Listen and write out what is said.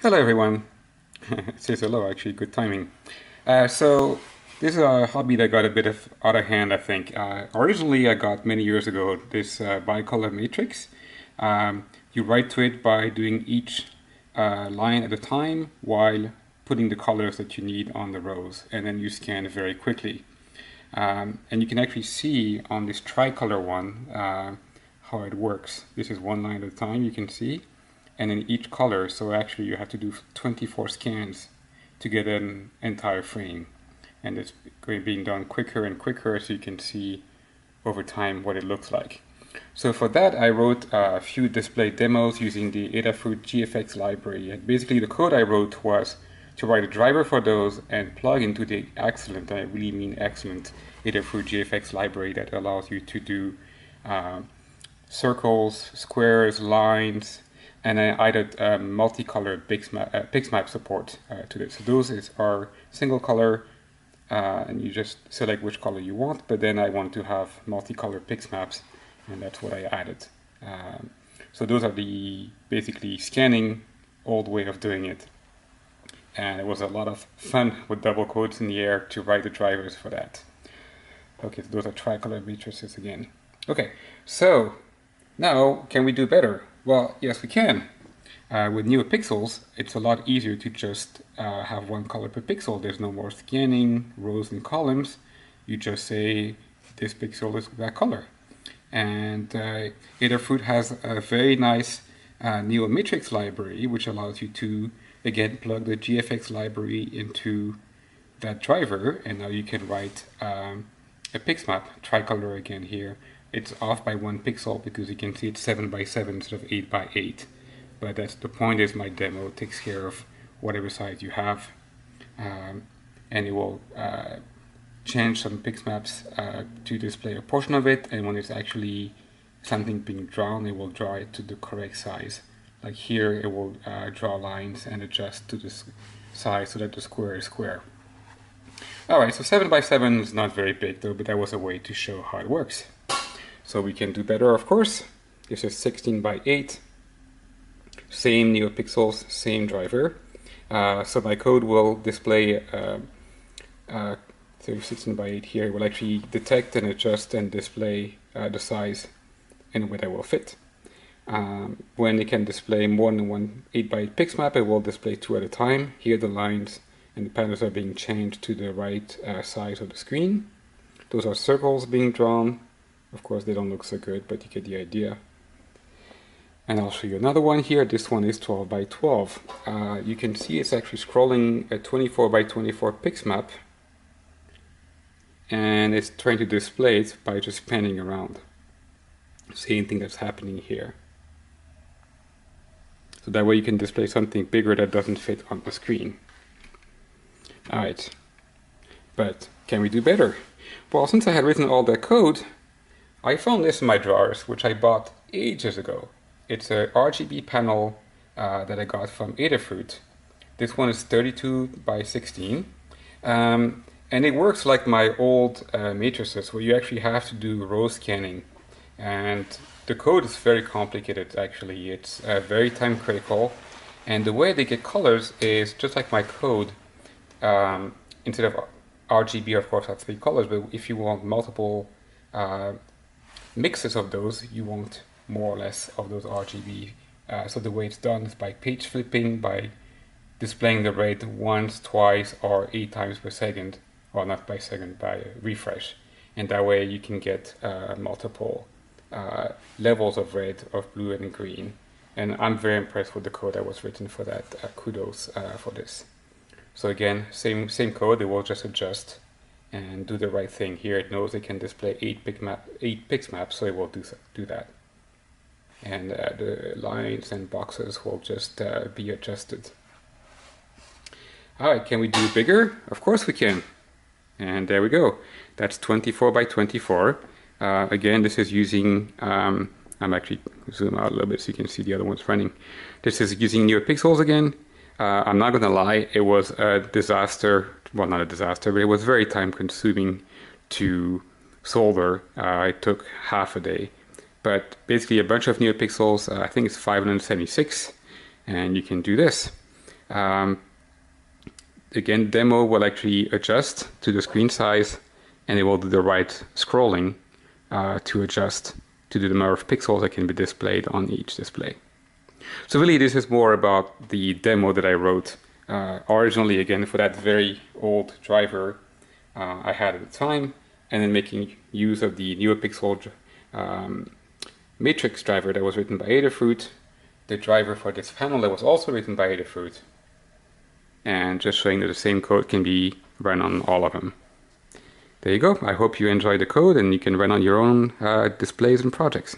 Hello everyone. it says hello actually, good timing. Uh, so this is a hobby that got a bit of out of hand I think. Uh, originally I got many years ago this uh, bicolor matrix. Um, you write to it by doing each uh, line at a time while putting the colors that you need on the rows and then you scan very quickly. Um, and you can actually see on this tricolor one uh, how it works. This is one line at a time you can see and in each color. So actually you have to do 24 scans to get an entire frame. And it's being done quicker and quicker so you can see over time what it looks like. So for that I wrote a few display demos using the Adafruit GFX library. And basically the code I wrote was to write a driver for those and plug into the excellent, I really mean excellent, Adafruit GFX library that allows you to do uh, circles, squares, lines, and I added um, multicolored uh, Pixmap support uh, to this. So those is, are single color, uh, and you just select which color you want, but then I want to have multicolored Pixmaps, and that's what I added. Um, so those are the basically scanning old way of doing it. And it was a lot of fun with double quotes in the air to write the drivers for that. Okay, so those are tricolor matrices again. Okay, so now can we do better? Well, yes, we can. Uh, with pixels, it's a lot easier to just uh, have one color per pixel. There's no more scanning rows and columns. You just say this pixel is that color. And uh, Adafruit has a very nice uh, NeoMatrix library, which allows you to, again, plug the GFX library into that driver. And now you can write um, a pixmap, tricolor again here, it's off by one pixel because you can see it's 7 by 7 instead of 8 by 8 but that's the point is my demo takes care of whatever size you have. Um, and it will uh, change some pixmaps uh, to display a portion of it. And when it's actually something being drawn it will draw it to the correct size. Like here it will uh, draw lines and adjust to this size so that the square is square. Alright so 7 by 7 is not very big though but that was a way to show how it works so we can do better, of course. This is 16 by 8. Same NeoPixels, same driver. Uh, so my code will display uh, uh, 16 by 8 here. It will actually detect and adjust and display uh, the size in a way that will fit. Um, when it can display more than one 8 by 8 pixmap, it will display two at a time. Here the lines and the patterns are being changed to the right uh, size of the screen. Those are circles being drawn of course, they don't look so good, but you get the idea. And I'll show you another one here. This one is 12 by 12. Uh, you can see it's actually scrolling a 24 by 24 pixmap. And it's trying to display it by just panning around. Same thing that's happening here. So that way you can display something bigger that doesn't fit on the screen. Alright. But can we do better? Well, since I had written all that code, I found this in my drawers, which I bought ages ago. It's a RGB panel uh, that I got from Adafruit. This one is 32 by 16. Um, and it works like my old uh, matrices where you actually have to do row scanning. And the code is very complicated actually. It's uh, very time critical. And the way they get colors is just like my code. Um, instead of RGB, of course, have three colors, but if you want multiple uh, mixes of those, you want more or less of those RGB. Uh, so the way it's done is by page flipping, by displaying the rate once, twice, or eight times per second, or not by second, by refresh. And that way you can get uh, multiple uh, levels of red, of blue, and green. And I'm very impressed with the code that was written for that. Uh, kudos uh, for this. So again, same same code. It will just adjust and do the right thing. Here it knows it can display 8 pix, map, eight pix maps, so it will do, do that. And uh, the lines and boxes will just uh, be adjusted. Alright, can we do bigger? Of course we can. And there we go. That's 24 by 24. Uh, again, this is using, um, I'm actually zoom out a little bit so you can see the other ones running. This is using NeoPixels again. Uh, I'm not going to lie, it was a disaster well, not a disaster, but it was very time consuming to solder. Uh, it took half a day. But basically, a bunch of NeoPixels, uh, I think it's 576, and you can do this. Um, again, demo will actually adjust to the screen size and it will do the right scrolling uh, to adjust to the number of pixels that can be displayed on each display. So really this is more about the demo that I wrote uh, originally again for that very old driver uh, I had at the time and then making use of the NeoPixel um, matrix driver that was written by Adafruit, the driver for this panel that was also written by Adafruit, and just showing that the same code can be run on all of them. There you go. I hope you enjoy the code and you can run on your own uh, displays and projects.